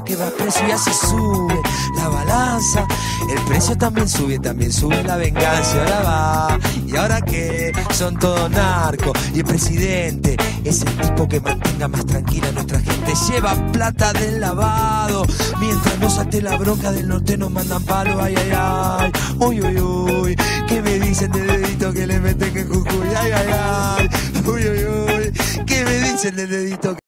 que va precio y así sube la balanza. El precio también sube, también sube la venganza. Ahora va, y ahora que son todos narcos. Y el presidente es el tipo que mantenga más tranquila a nuestra gente. Lleva plata del lavado. Mientras nos ate la bronca del norte nos mandan palo. Ay, ay, ay. Uy, uy, uy. ¿Qué me dicen de dedito que le meten en Jujuy? Ay, ay, ay. Uy, uy, uy. ¿Qué me dicen de dedito que